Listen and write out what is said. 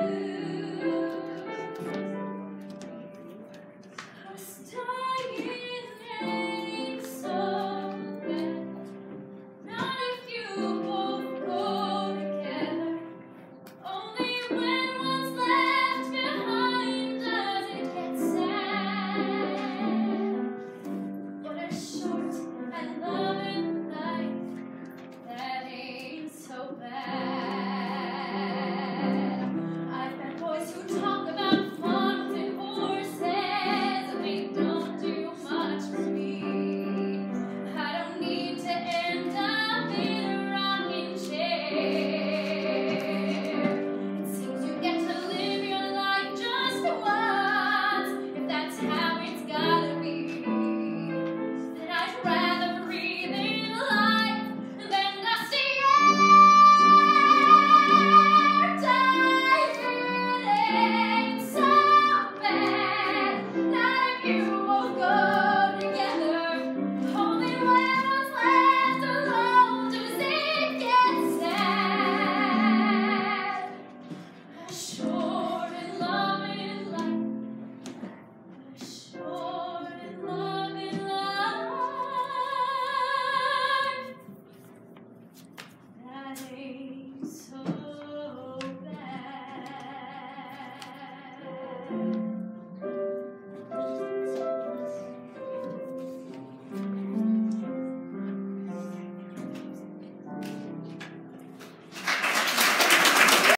you.